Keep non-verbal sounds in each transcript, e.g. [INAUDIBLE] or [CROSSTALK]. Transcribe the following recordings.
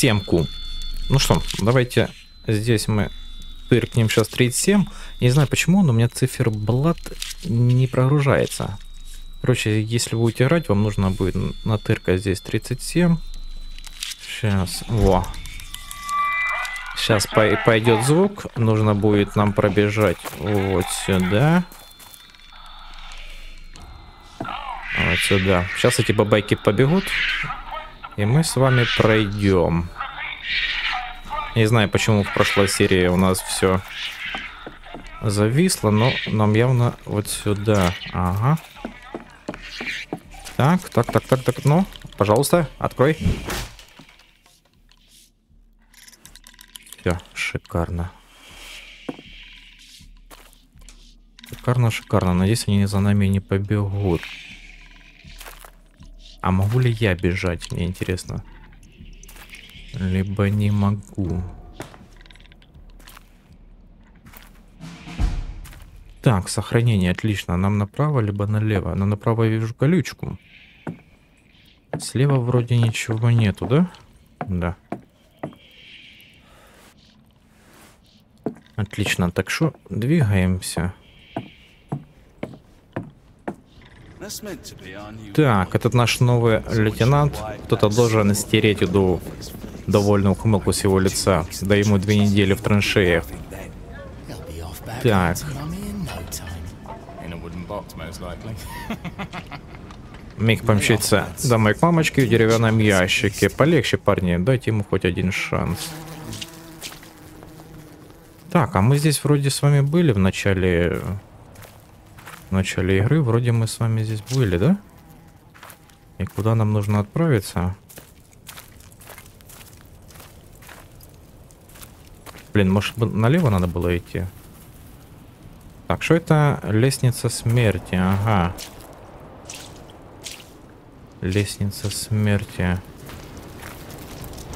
37-ку. Ну что, давайте здесь мы тыркнем сейчас 37. Не знаю почему, но у меня циферблат не прогружается. Короче, если вы играть, вам нужно будет натыркать здесь 37. Сейчас, во. Сейчас по пойдет звук. Нужно будет нам пробежать вот сюда. Вот сюда. Сейчас эти бабайки побегут. И мы с вами пройдем. Не знаю, почему в прошлой серии у нас все зависло, но нам явно вот сюда. Ага. Так, так, так, так, так, ну, пожалуйста, открой. Все, шикарно. Шикарно, шикарно. Надеюсь, они за нами не побегут. А могу ли я бежать, мне интересно. Либо не могу. Так, сохранение, отлично. Нам направо, либо налево. Но направо я вижу колючку. Слева вроде ничего нету, да? Да. Отлично, так что двигаемся. Так, этот наш новый лейтенант. Кто-то должен стереть эту довольную ухмылку с его лица. Да ему две недели в траншеях. Так. Миг помчится домой к мамочке в деревянном ящике. Полегче, парни, дайте ему хоть один шанс. Так, а мы здесь вроде с вами были в начале в начале игры вроде мы с вами здесь были, да? И куда нам нужно отправиться? Блин, может налево надо было идти? Так, что это? Лестница смерти, ага. Лестница смерти.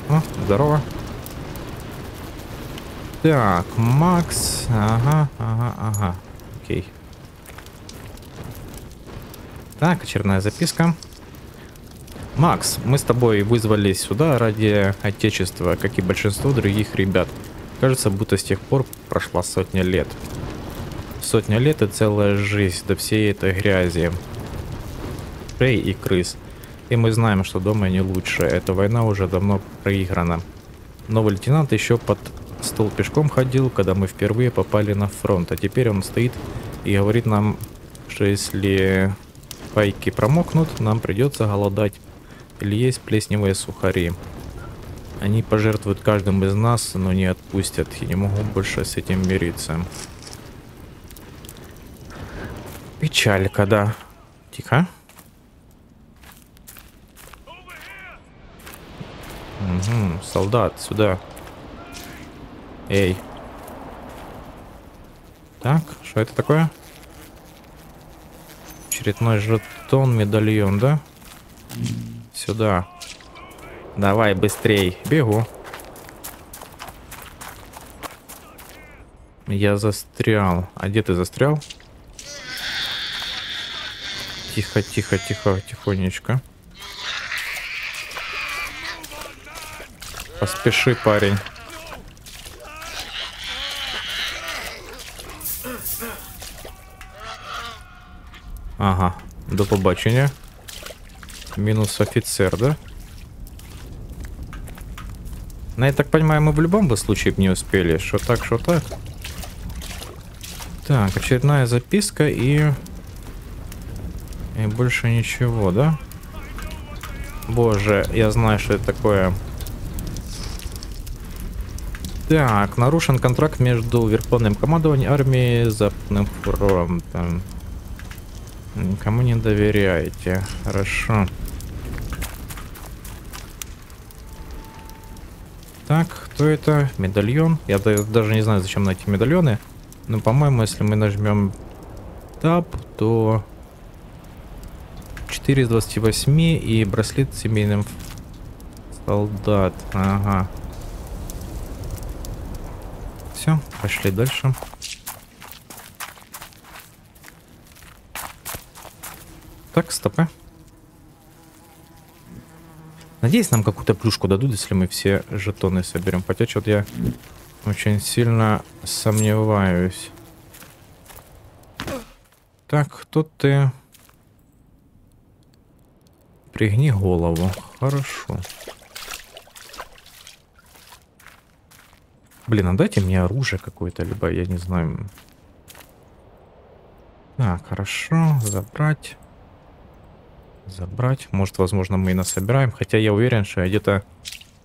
О, здорово. Так, Макс. Ага, ага, ага. Окей. Так, очередная записка. Макс, мы с тобой вызвались сюда ради Отечества, как и большинство других ребят. Кажется, будто с тех пор прошла сотня лет. Сотня лет и целая жизнь до всей этой грязи. Рей и крыс. И мы знаем, что дома не лучше. Эта война уже давно проиграна. Новый лейтенант еще под стол пешком ходил, когда мы впервые попали на фронт. А теперь он стоит и говорит нам, что если пайки промокнут, нам придется голодать или есть плесневые сухари. Они пожертвуют каждым из нас, но не отпустят и не могу больше с этим мириться. Печалька, да. Тихо. Угу, солдат, сюда. Эй. Так, что это такое? Очередной жетон, медальон, да? Сюда. Давай, быстрей. Бегу. Я застрял. А где ты застрял? Тихо, тихо, тихо, тихонечко. Поспеши, парень. Ага, до побачення. Минус офицер, да? Ну, я так понимаю, мы в любом бы случае не успели. Что так, что так. Так, очередная записка и... И больше ничего, да? Боже, я знаю, что это такое. Так, нарушен контракт между Верховным командованием армии Западным фронтом. Никому не доверяете. Хорошо. Так, кто это? Медальон. Я даже не знаю, зачем на эти медальоны. Но, по-моему, если мы нажмем Tab, то 4 из 28 и браслет с семейным солдат. Ага. Все, пошли дальше. Так, стопы. Надеюсь, нам какую-то плюшку дадут, если мы все жетоны соберем. Хотя что-то я очень сильно сомневаюсь. Так, кто ты? Пригни голову. Хорошо. Блин, а дайте мне оружие какое-то, либо, я не знаю... Так, хорошо, забрать. Забрать. Может, возможно, мы и насобираем. Хотя я уверен, что я где-то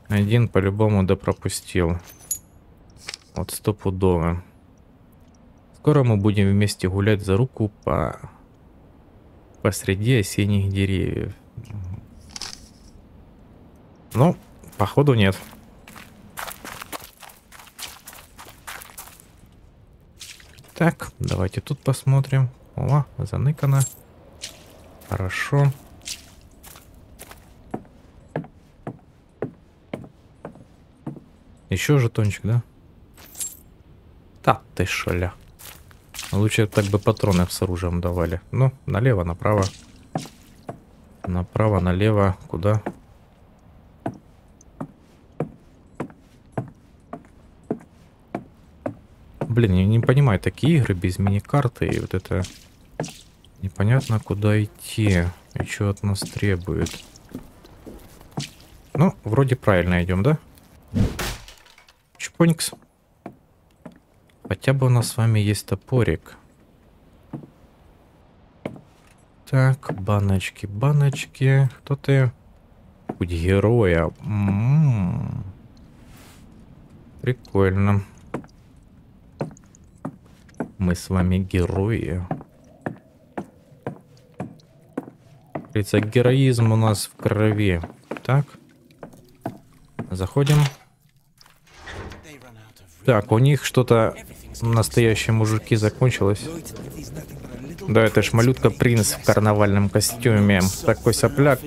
один по-любому допропустил. Вот стопудово. Скоро мы будем вместе гулять за руку по посреди осенних деревьев. Ну, походу нет. Так, давайте тут посмотрим. О, заныкано. Хорошо. Еще жетончик, да? Да, ты шаля. Лучше так бы патроны с оружием давали. Ну, налево, направо. Направо, налево. Куда? Блин, я не понимаю, такие игры без мини-карты и вот это... Непонятно, куда идти и что от нас требует. Ну, вроде правильно идем, да? Чпоникс. Хотя бы у нас с вами есть топорик. Так, баночки, баночки. Кто ты? Путь героя. М -м -м. Прикольно. Мы с вами герои. Говорится, героизм у нас в крови. Так. Заходим. Так, у них что-то настоящие мужики закончилось. Да, это ж малютка принц в карнавальном костюме. Такой сопляк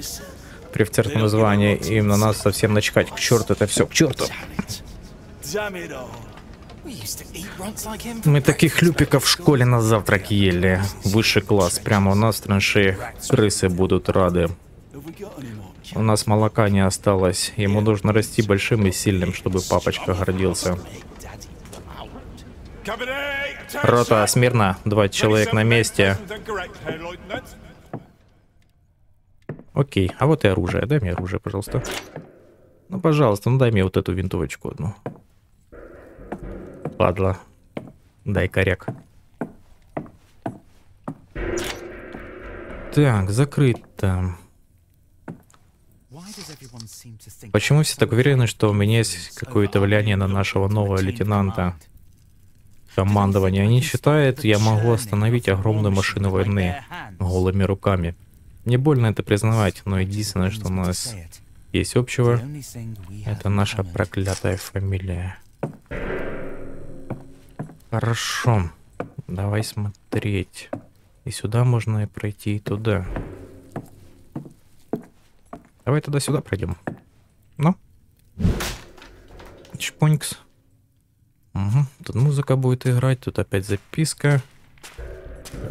при офицерском звании. Им на нас совсем начкать. К черту это все, к черту. Мы таких люпиков в школе на завтрак ели. Высший класс. Прямо у нас в траншеях крысы будут рады. У нас молока не осталось. Ему нужно расти большим и сильным, чтобы папочка гордился. Рота, смирно. Два человек на месте. Окей, а вот и оружие. Дай мне оружие, пожалуйста. Ну, пожалуйста, ну дай мне вот эту винтовочку одну. Падла. Дай коряк. Так, закрыто. Почему все так уверены, что у меня есть какое-то влияние на нашего нового лейтенанта? Командование не считает, я могу остановить огромную машину войны голыми руками. Не больно это признавать, но единственное, что у нас есть общего, это наша проклятая фамилия. Хорошо. Давай смотреть. И сюда можно и пройти, и туда. Давай туда-сюда пройдем. Ну. Чпоникс. Угу. Тут музыка будет играть, тут опять записка.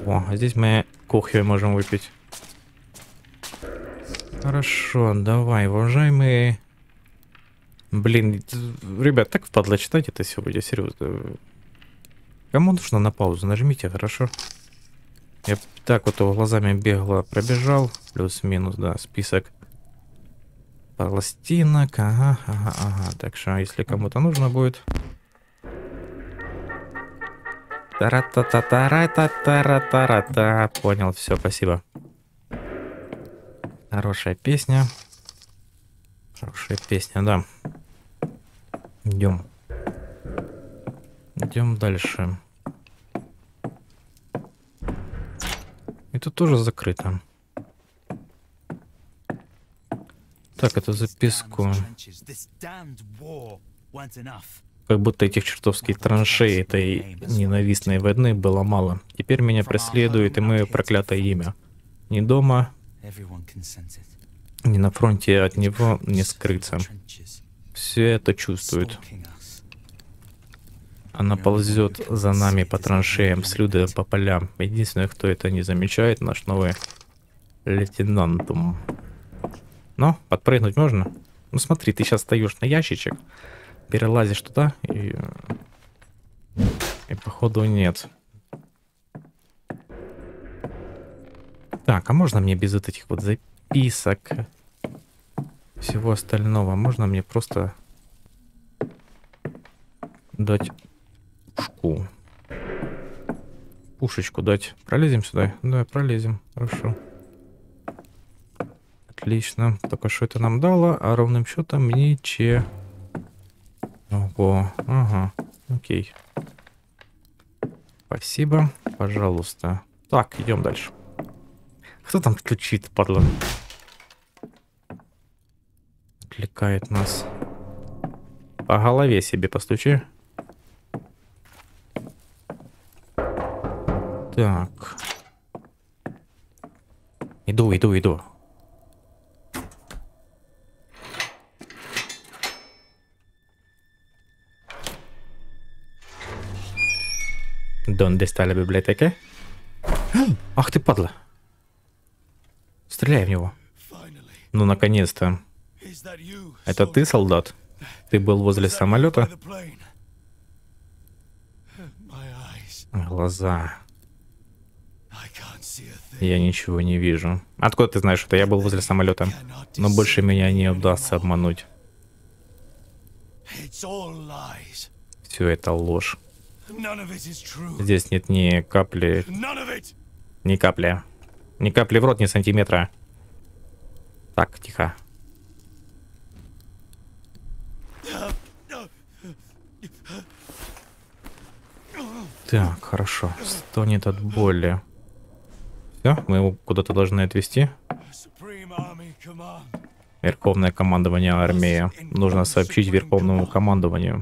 О, а здесь мы кофе можем выпить. Хорошо, давай, уважаемые... Блин, ребят, так впадло читать это сегодня, серьезно. Кому нужно на паузу? Нажмите, хорошо. Я так вот глазами бегло пробежал. Плюс-минус, да, список пластинок. Ага, ага, ага. Так что, если кому-то нужно будет... Тара-та-та-тара-та-тара-тара-та. Понял, все, спасибо. Хорошая песня. Хорошая песня, да. Идем. Идем дальше. Тут тоже закрыто. Так, эту записку. Как будто этих чертовских траншей этой ненавистной войны было мало. Теперь меня преследует и мое проклятое имя. Ни дома, ни на фронте от него не скрыться. Все это чувствует. Она ползет за нами по траншеям, слюды по полям. Единственный, кто это не замечает, наш новый лейтенантум. Но подпрыгнуть можно? Ну смотри, ты сейчас стоишь на ящичек, перелазишь туда и... И походу нет. Так, а можно мне без вот этих вот записок? Всего остального. Можно мне просто дать пушку? Пушечку дать. Пролезем сюда? Да, пролезем. Хорошо. Отлично. Только что это нам дало, а ровным счетом ничего. Ого. Ага. Окей. Спасибо. Пожалуйста. Так, идем дальше. Кто там стучит, падла? Отвлекает нас. По голове себе постучи. Так. Иду, иду, иду. Донde está la biblioteca? Ах ты падла. Стреляй в него. Ну, наконец-то. Это ты, солдат? Ты был возле самолета? Глаза. Я ничего не вижу. Откуда ты знаешь, что я был возле самолета? Но больше меня не удастся обмануть. Все это ложь. Здесь нет ни капли... Ни капли. Ни капли в рот, ни сантиметра. Так, тихо. Так, хорошо. Стонет от боли. Все, мы его куда-то должны отвезти. Верховное командование армии. Нужно сообщить Верховному командованию.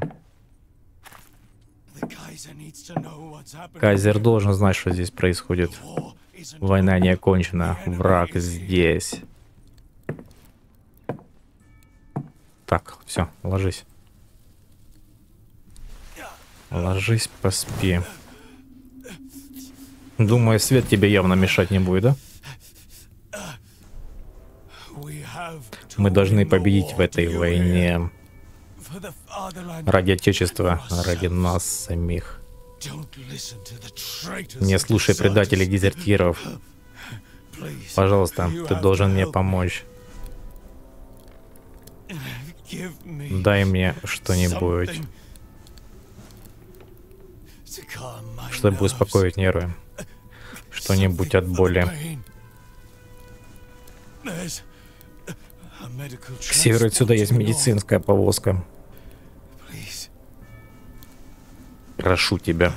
Кайзер должен знать, что здесь происходит. Война не окончена. Враг здесь. Так, все, ложись. Ложись, поспи. Думаю, свет тебе явно мешать не будет, да? Мы должны победить в этой войне. Ради Отечества, ради нас самих. Не слушай предателей дезертиров. Пожалуйста, ты должен мне помочь. Дай мне что-нибудь, чтобы успокоить нервы. Что-нибудь от боли. К северу отсюда есть медицинская повозка. Прошу тебя.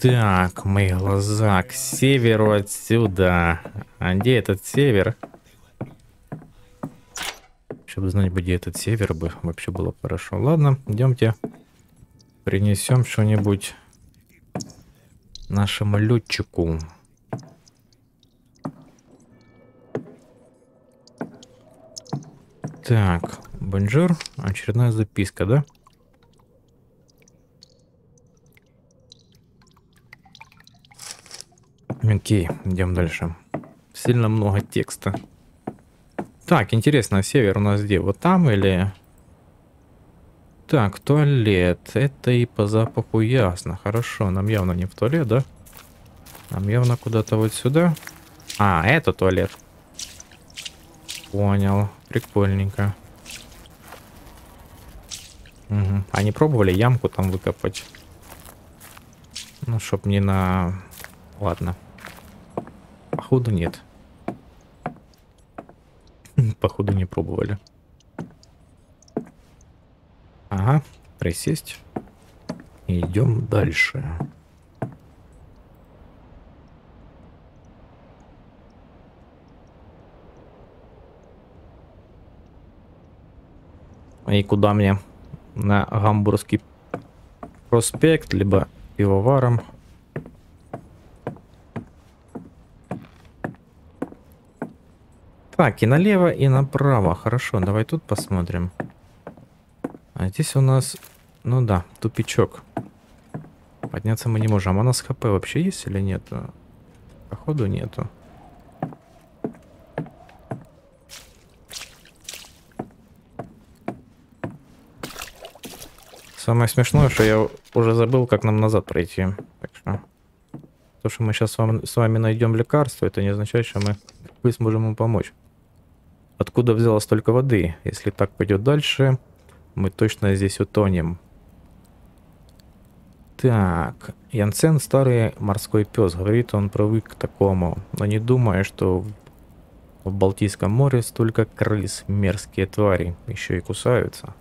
Так, мои глаза к северу отсюда. А где этот север? Чтобы знать, где этот север бы вообще было хорошо. Ладно, идемте. Принесем что-нибудь нашему летчику. Так, bonjour. Очередная записка, да? Окей, идем дальше. Сильно много текста. Так, интересно, север у нас где? Вот там или... Так, туалет. Это и по запаху ясно. Хорошо, нам явно не в туалет, да? Нам явно куда-то вот сюда. А, это туалет. Понял. Прикольненько. Угу. Они пробовали ямку там выкопать? Ну, чтоб не на... Ладно. Походу нет. Походу не пробовали. Ага, присесть. идем дальше. И куда мне? На Гамбургский проспект, либо пивоваром. Так, и налево, и направо. Хорошо, давай тут посмотрим. А здесь у нас... Ну да, тупичок. Подняться мы не можем. А у нас хп вообще есть или нет? Походу нету. Самое смешное, что я уже забыл, как нам назад пройти. Так что... То, что мы сейчас с вами, с вами найдем лекарство, это не означает, что мы, мы сможем ему помочь. Откуда взялось столько воды? Если так пойдет дальше, мы точно здесь утонем. Так, Янсен старый морской пес. Говорит, он привык к такому. Но не думая, что в Балтийском море столько крыс, мерзкие твари, еще и кусаются.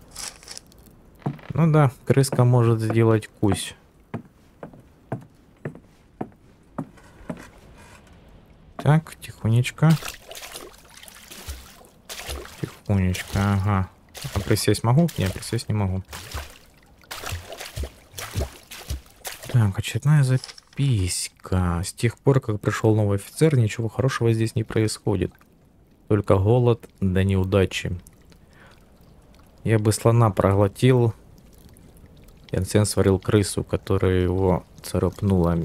Ну да, крыска может сделать кусь. Так, тихонечко. Тихонечко, ага. А присесть могу? Нет, присесть не могу. Так, очередная записка. С тех пор, как пришел новый офицер, ничего хорошего здесь не происходит. Только голод да неудачи. Я бы слона проглотил. Янсен сварил крысу, которая его царапнула.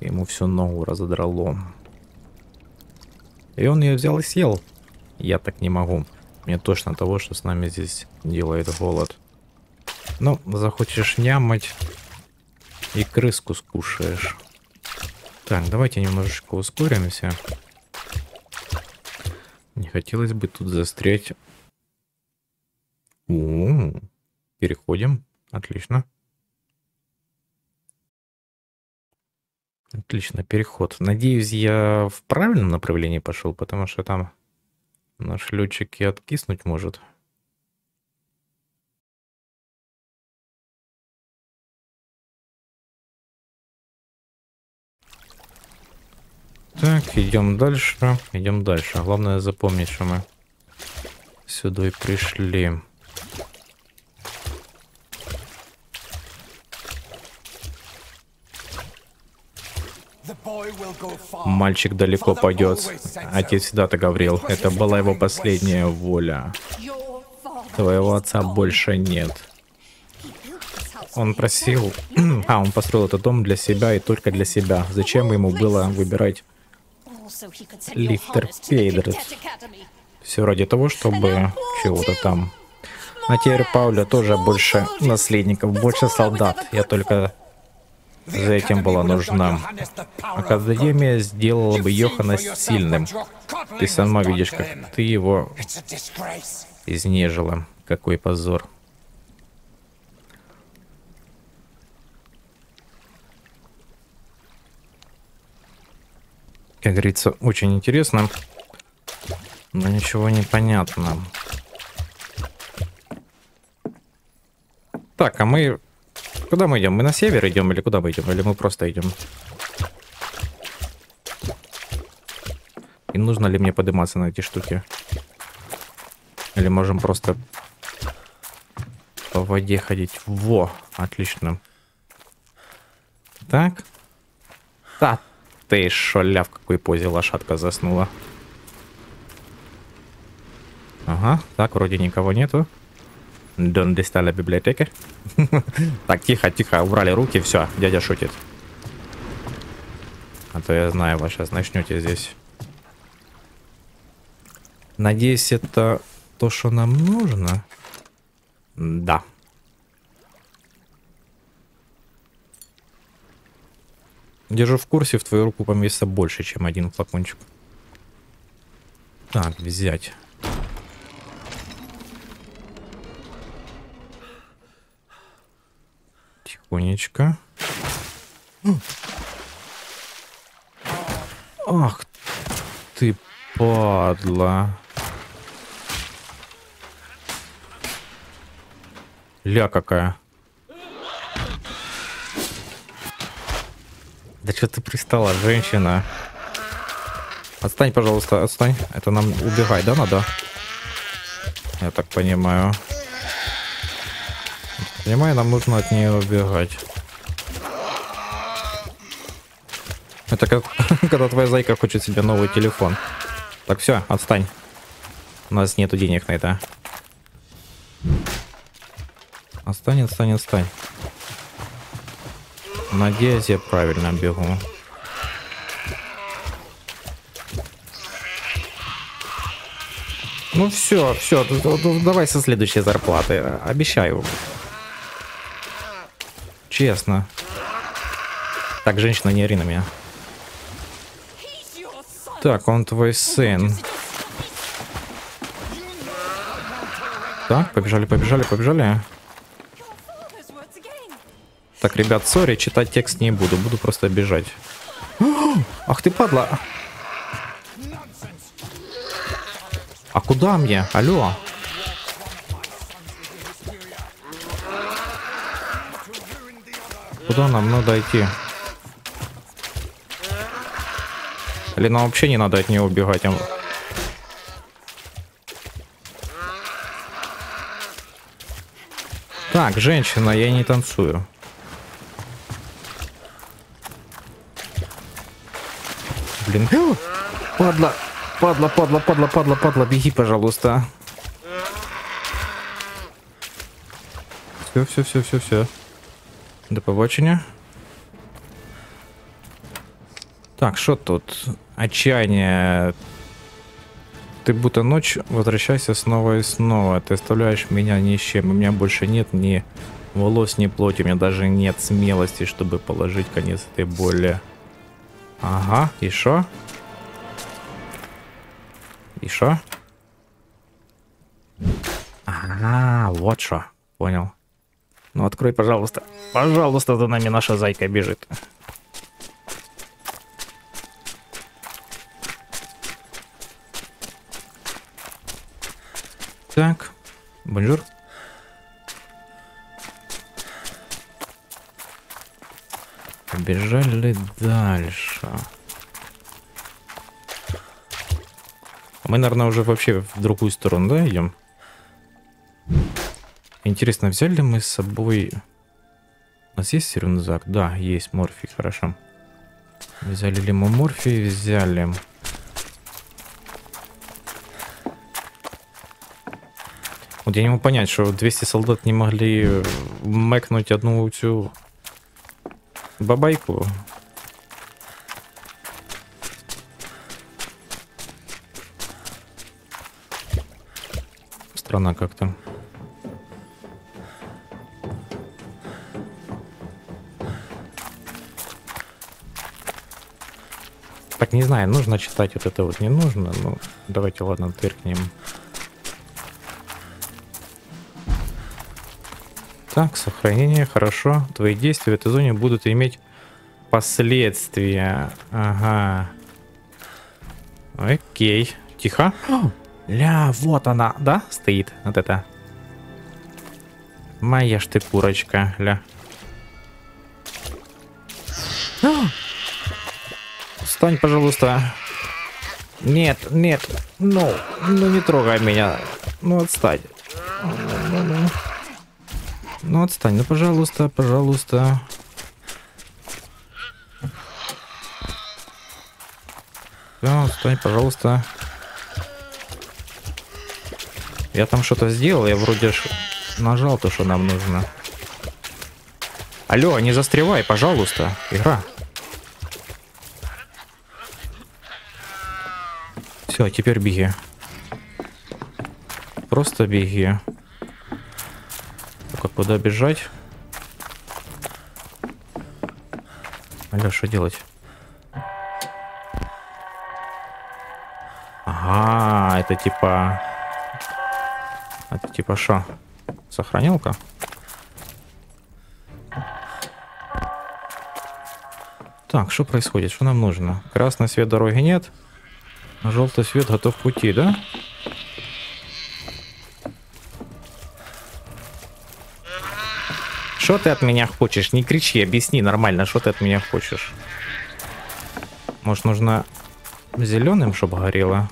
Ему всю ногу разодрало. И он ее взял и съел. Я так не могу. Мне точно того, что с нами здесь делает голод. Ну, захочешь нямать и крыску скушаешь. Так, давайте немножечко ускоримся. Не хотелось бы тут застрять. О, -о, -о. переходим. Отлично. Отлично, переход. Надеюсь, я в правильном направлении пошел, потому что там наш летчик и откиснуть может. Так, идем дальше. Идем дальше. Главное запомнить, что мы сюда и пришли. Мальчик далеко пойдет. Отец всегда-то говорил. Это была его последняя воля. Твоего отца больше нет. Он просил... [CLEARS THROAT] а, он построил этот дом для себя и только для себя. Зачем ему было выбирать Лифтер Пейдерс? Все ради того, чтобы чего-то там. А теперь Пауля тоже больше наследников, больше солдат. Я только за этим была нужна. Академия сделала бы Йохана сильным. Ты сама видишь, как ты его изнежила. Какой позор. Как говорится, очень интересно, но ничего не понятно. Так, а мы Куда мы идем? Мы на север идем или куда мы идем? Или мы просто идем? И нужно ли мне подниматься на эти штуки? Или можем просто по воде ходить? Во, отлично. Так. Да, ты шоля в какой позе лошадка заснула. Ага, так, вроде никого нету. Дон стала библиотека. [LAUGHS] так, тихо, тихо, убрали руки, все, дядя шутит. А то я знаю, вы сейчас начнете здесь. Надеюсь, это то, что нам нужно. Да. Держу в курсе, в твою руку поместится больше, чем один флакончик. Так, взять. Тихонечко. Ах ты, падла. Ля какая. Да что ты пристала, женщина? Отстань, пожалуйста, отстань. Это нам убегать, да, надо? Я так понимаю. Понимаю, нам нужно от нее убегать. Это как [LAUGHS] когда твоя зайка хочет себе новый телефон. Так, все, отстань. У нас нету денег на это. Отстань, отстань, отстань. Надеюсь, я правильно бегу. Ну все, все, давай со следующей зарплаты. Обещаю. Честно. Так, женщина, не ори на меня. Так, он твой сын. Так, побежали, побежали, побежали. Так, ребят, сори, читать текст не буду, буду просто бежать. [GASPS] Ах ты падла! А куда мне? Алло? Куда нам надо идти? Или нам вообще не надо от нее убегать? Так, женщина, я не танцую. Блин. Падла, падла, падла, падла, падла, падла, беги, пожалуйста. Все, все, все, все, все. До побачення. Так, что тут? Отчаяние. Ты будто ночь, возвращайся снова и снова. Ты оставляешь меня ни с чем. У меня больше нет ни волос, ни плоти. У меня даже нет смелости, чтобы положить конец этой боли. Ага, и шо? И шо? Ага, вот что. Понял. Ну открой, пожалуйста. Пожалуйста, за нами наша зайка бежит. Так, bonjour. Побежали дальше. Мы, наверное, уже вообще в другую сторону, да, идем? Интересно, взяли ли мы с собой... У нас есть рюкзак? Да, есть морфий, хорошо. Взяли ли мы морфий? Взяли. Вот я не могу понять, что 200 солдат не могли мэкнуть одну всю бабайку. Странно как-то. Не знаю, нужно читать вот это вот, не нужно. Ну, давайте, ладно, тыркнем. Так, сохранение, хорошо. Твои действия в этой зоне будут иметь последствия. Ага. Окей. Тихо. [GASPS] ля, вот она, да, стоит вот это. Моя ж ты курочка, ля. Встань, пожалуйста. Нет, нет, ну, ну не трогай меня. Ну отстань. Ну отстань, ну пожалуйста, пожалуйста. Да, отстань, пожалуйста. Я там что-то сделал, я вроде ж нажал то, что нам нужно. Алло, не застревай, пожалуйста, игра. Все, теперь беги. Просто беги. Куда бежать? Алло, что делать? Ага, это типа... Это типа что? Сохранилка? Так, что происходит? Что нам нужно? Красный свет дороги нет. Желтый свет готов к пути, да? Что ты от меня хочешь? Не кричи, объясни нормально, что ты от меня хочешь. Может, нужно зеленым, чтобы горело?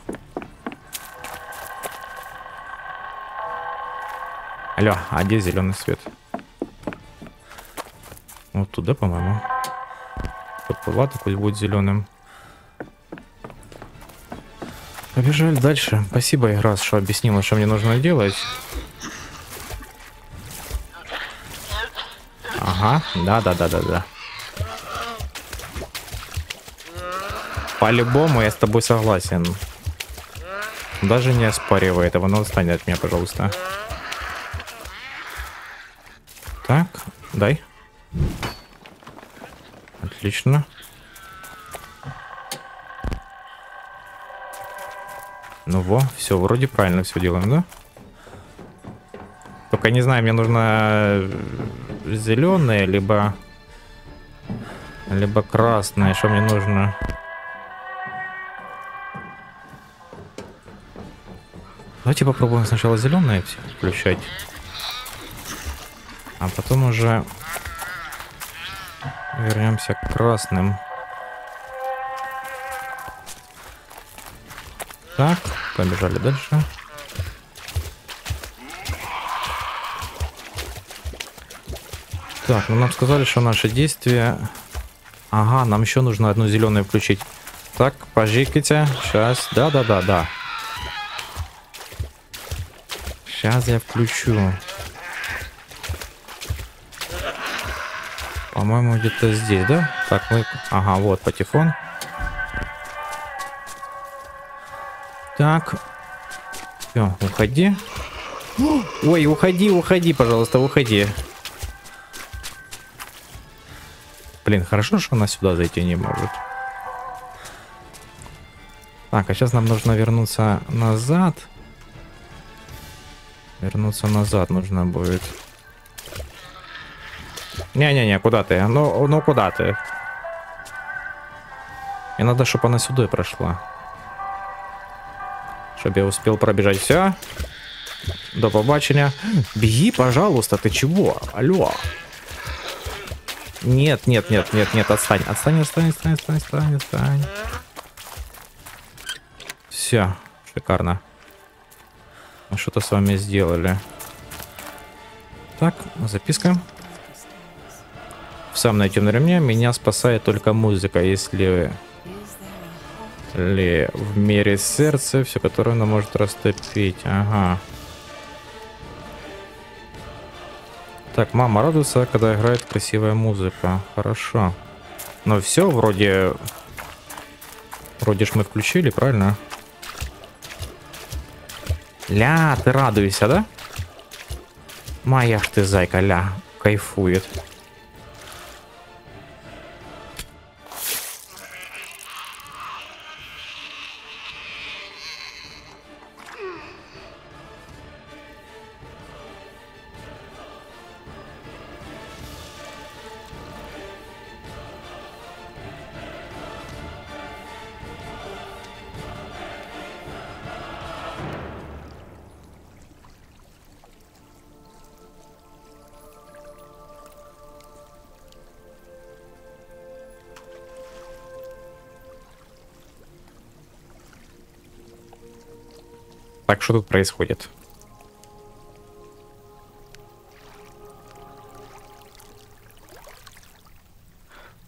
Алло, а где зеленый свет? Вот туда, по-моему. Ладно, пусть будет зеленым. Побежали дальше. Спасибо, игра, что объяснила, что мне нужно делать. Ага, да-да-да-да-да. По-любому я с тобой согласен. Даже не оспаривай этого, но отстань от меня, пожалуйста. Так, дай. Отлично. Ну во, все, вроде правильно все делаем, да? Только не знаю, мне нужно зеленое, либо... Либо красное. Что мне нужно? Давайте попробуем сначала зеленое включать. А потом уже вернемся к красным. Так, побежали дальше. Так, ну нам сказали, что наши действия... Ага, нам еще нужно одну зеленую включить. Так, пожикайте. Сейчас. Да-да-да-да. Сейчас я включу. По-моему, где-то здесь, да? Так, мы... Ага, вот, патефон. Так. Все, уходи. Ой, уходи, уходи, пожалуйста, уходи. Блин, хорошо, что она сюда зайти не может. Так, а сейчас нам нужно вернуться назад. Вернуться назад нужно будет. Не-не-не, куда ты? Ну, ну куда ты? Мне надо, чтобы она сюда прошла. Чтобы я успел пробежать. Все. До побачення. Беги, пожалуйста, ты чего? Алло. Нет, нет, нет, нет, нет, отстань, отстань, отстань, отстань, отстань, отстань, отстань. Все, шикарно. Мы что-то с вами сделали. Так, записка. В самом темном ремне меня спасает только музыка, если ли в мире сердца, все которое она может растопить. Ага. Так, мама радуется, когда играет красивая музыка. Хорошо. Но все вроде... Вроде ж мы включили, правильно? Ля, ты радуешься, да? Моя ж ты зайка, ля, кайфует. Что тут происходит?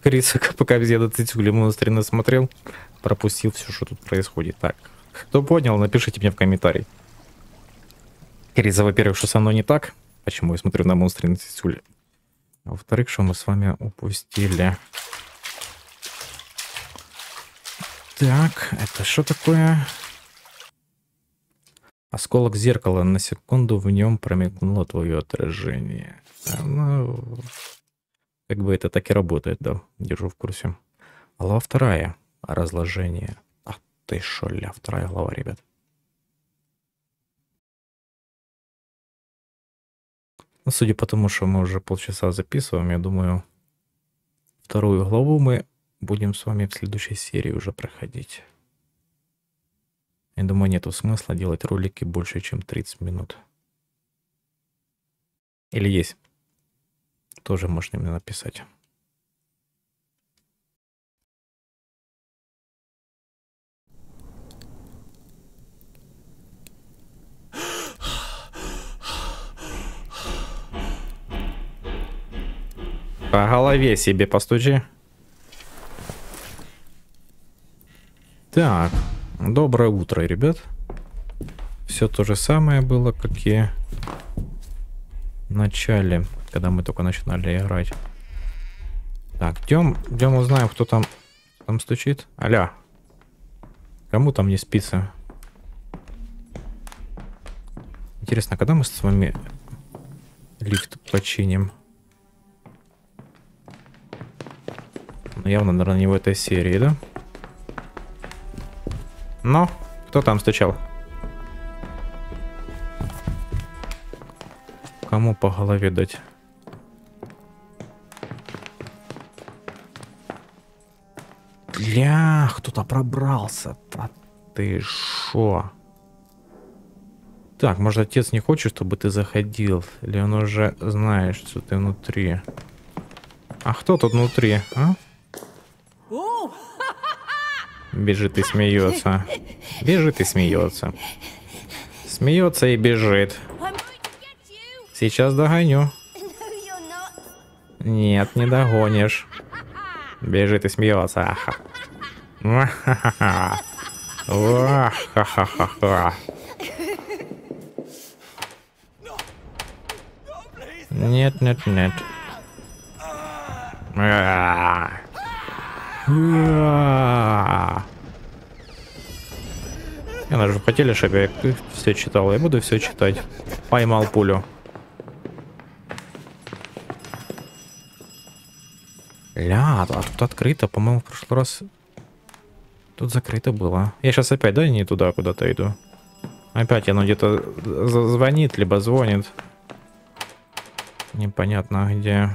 Крис, пока где на Цицюле монстрина смотрел, пропустил все, что тут происходит. Так, кто понял, напишите мне в комментарий. Криза, во-первых, что со мной не так, почему я смотрю на монстры на Цицюле. А во-вторых, что мы с вами упустили. Так, это что такое? Осколок зеркала. На секунду в нем промелькнуло твое отражение. Ну, как бы это так и работает, да. Держу в курсе. Глава вторая. Разложение. А ты шо, ля, вторая глава, ребят. Ну, судя по тому, что мы уже полчаса записываем, я думаю, вторую главу мы будем с вами в следующей серии уже проходить. Я думаю, нету смысла делать ролики больше, чем 30 минут. Или есть? Тоже можно мне написать. По голове себе постучи. Так. Доброе утро, ребят. Все то же самое было, как и в начале, когда мы только начинали играть. Так, идем, идем узнаем, кто там, там стучит. Аля, кому там не спится? Интересно, когда мы с вами лифт починим? Ну, явно, наверное, не в этой серии, да? Но, кто там стучал? Кому по голове дать? Бля, кто-то пробрался. Да ты шо? Так, может отец не хочет, чтобы ты заходил? Или он уже знает, что ты внутри? А кто тут внутри, а? Бежит и смеется. Бежит и смеется. Смеется и бежит. Сейчас догоню. Нет, не догонишь. Бежит и смеется. Нет, нет, нет. Я же хотели, чтобы я все читал. Я буду все читать. Поймал пулю. Ля, а тут открыто. По-моему, в прошлый раз тут закрыто было. Я сейчас опять, да, не туда куда-то иду. Опять оно где-то звонит, либо звонит. Непонятно где.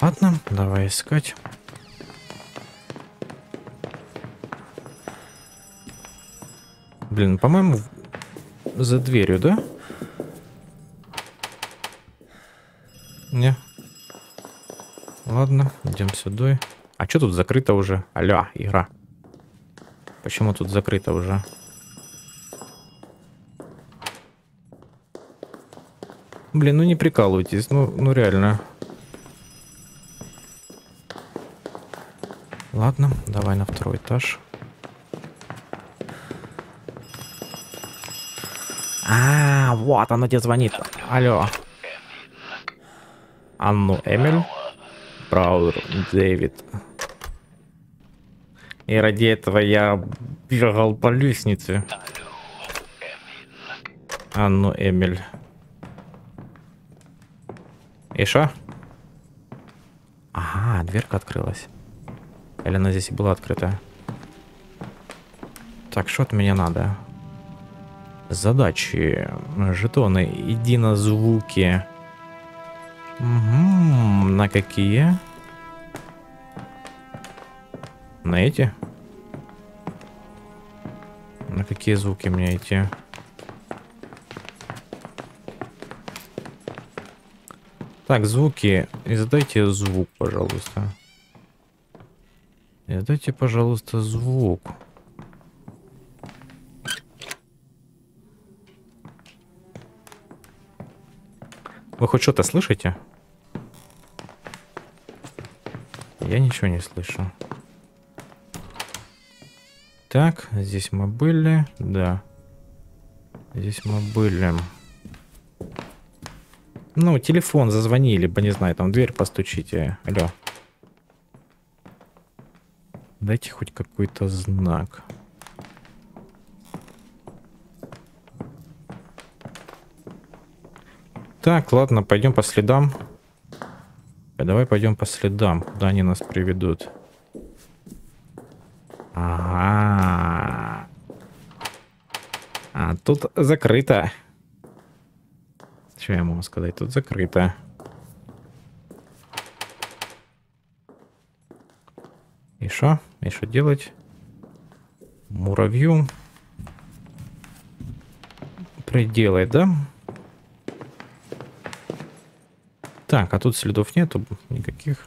Ладно, давай искать. Блин, по-моему, за дверью, да? Не. Ладно, идем сюда. А что тут закрыто уже? Алло, игра. Почему тут закрыто уже? Блин, ну не прикалывайтесь, ну, ну реально. Ладно, давай на второй этаж. А, вот оно тебе звонит. Алло. Анну Эмиль. Браузер Дэвид. И ради этого я бегал по лестнице. Анну Эмиль. И шо? Ага, дверка открылась. Или она здесь и была открыта? Так, что от меня надо? Задачи, жетоны, иди на звуки. Угу, на какие? На эти? На какие звуки мне идти? Так, звуки. Издайте звук, пожалуйста. И дайте, пожалуйста, звук. Вы хоть что-то слышите? Я ничего не слышу. Так, здесь мы были. Да. Здесь мы были. Ну, телефон зазвонили, либо, не знаю, там дверь постучите. Алло. Дайте хоть какой-то знак. Так, ладно, пойдем по следам. Давай пойдем по следам, куда они нас приведут. Ага. А тут закрыто. Что я могу сказать? Тут закрыто. И что? И что делать? Муравью. Приделай, да? Так, а тут следов нету никаких.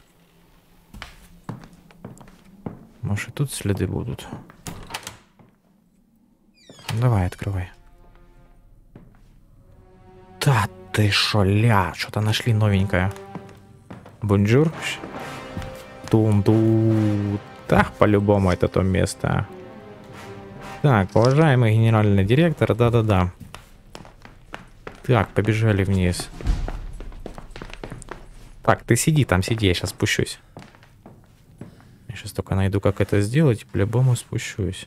Может, и тут следы будут. Давай, открывай. Да ты шо, ля, что-то нашли новенькое. Bonjour. Тум-ту. Так, по-любому это то место. Так, уважаемый генеральный директор, да-да-да. Так, побежали вниз. Так, ты сиди там, сиди, я сейчас спущусь. Я сейчас только найду, как это сделать, по-любому спущусь.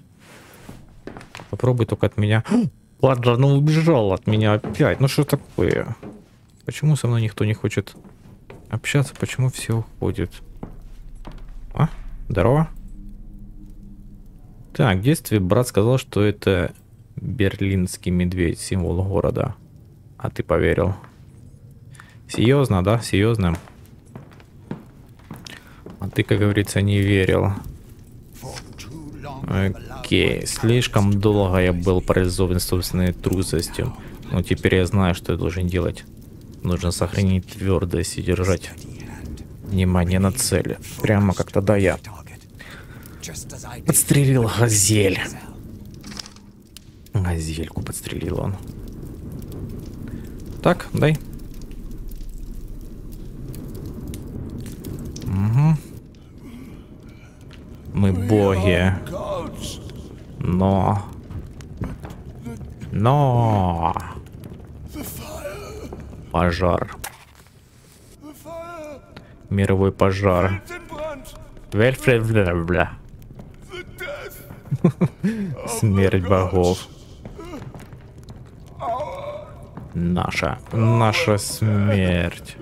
Попробуй только от меня... Ладно, ну убежал от меня опять. Ну что такое? Почему со мной никто не хочет общаться, почему все уходят. А, здорово. Так, в детстве брат сказал, что это берлинский медведь, символ города. А ты поверил. Серьезно, да? Серьезно? А ты, как говорится, не верил. Окей, слишком долго я был парализован собственной трусостью. Но теперь я знаю, что я должен делать. Нужно сохранить твердость и держать внимание на цели. Прямо как тогда я подстрелил газель. Газельку подстрелил он. Так, дай. Угу. Мы боги. Но... Но... Пожар. Мировой пожар. [LAUGHS] Смерть богов. Наша. Наша смерть.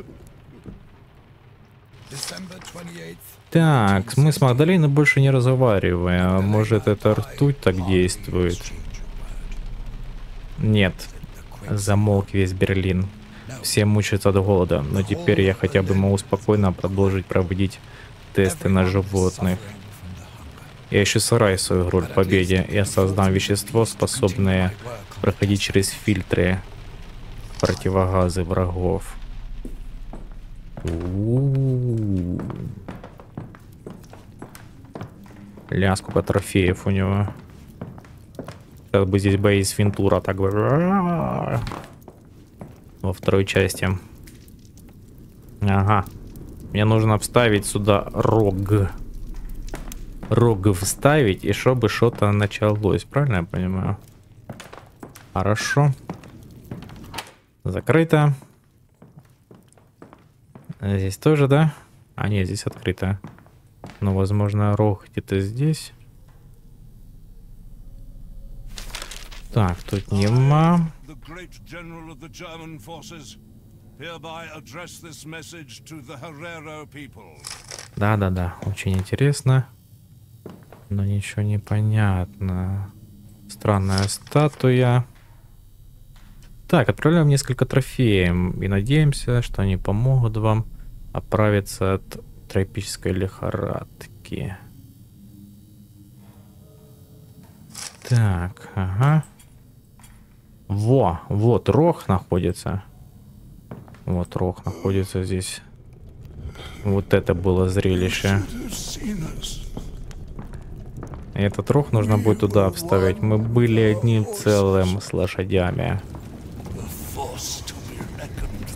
Так, мы с Магдалиной больше не разговариваем. Может, это ртуть так действует? Нет. Замолк весь Берлин. Все мучаются от голода, но теперь я хотя бы могу спокойно продолжить проводить тесты на животных. Я еще сарай свою игру в победе. Я создам вещество, способное проходить через фильтры противогазы врагов. Ля, сколько трофеев у него. Сейчас бы здесь Бейс Вентура так бы... Во второй части. Ага. Мне нужно вставить сюда рог. Рог вставить, и чтобы что-то началось. Правильно я понимаю? Хорошо. Закрыто. Здесь тоже, да? А, нет, здесь открыто. Ну, возможно, рог где-то здесь. Так, тут нема. Да-да-да, очень интересно. Но ничего не понятно. Странная статуя. Так, отправляем несколько трофеев и надеемся, что они помогут вам оправиться от тропической лихорадки. Так, ага. Во, вот рог находится. Вот рог находится здесь. Вот это было зрелище. Этот рог нужно будет туда вставить. Мы были одним целым с лошадями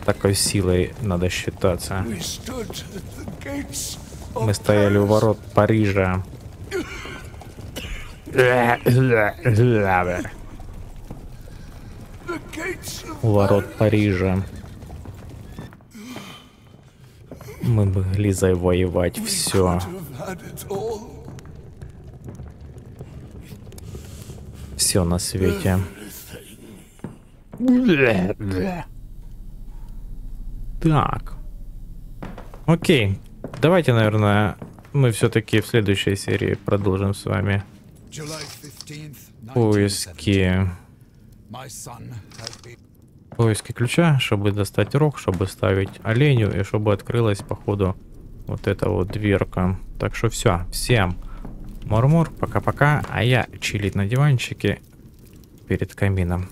такой силой надо считаться. Мы стояли у ворот Парижа. [LAUGHS] У ворот Парижа. Мы могли завоевать все. Все на свете. Так. Окей. Давайте, наверное, мы все-таки в следующей серии продолжим с вами поиски поиски ключа, чтобы достать рог, чтобы ставить оленю и чтобы открылась походу вот эта вот дверка. Так что все, всем мурмур, пока-пока, а я чилить на диванчике перед камином.